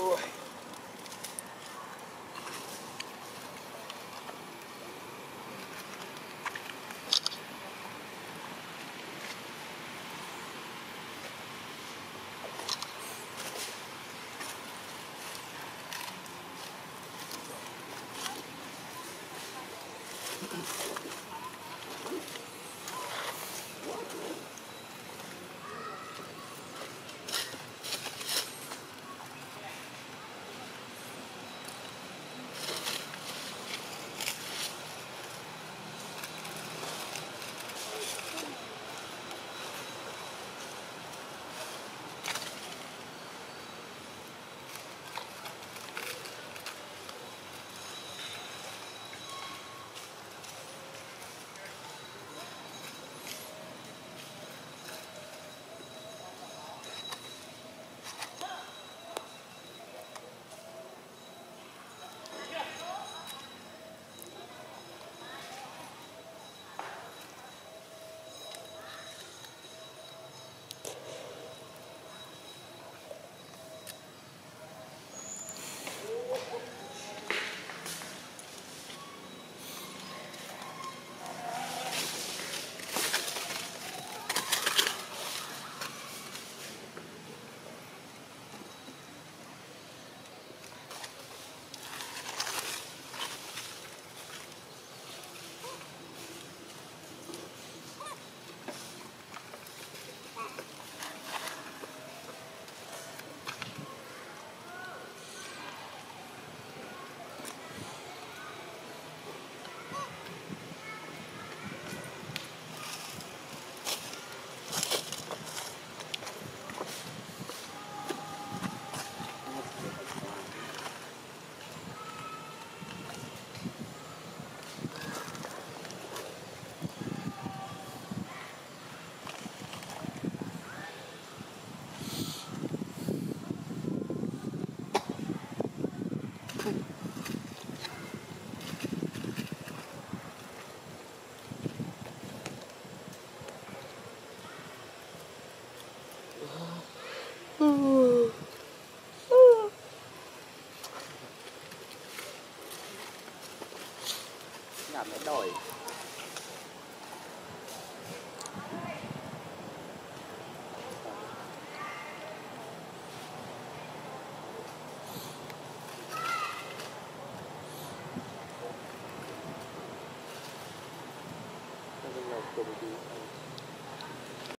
ごい。Nhà mới đổi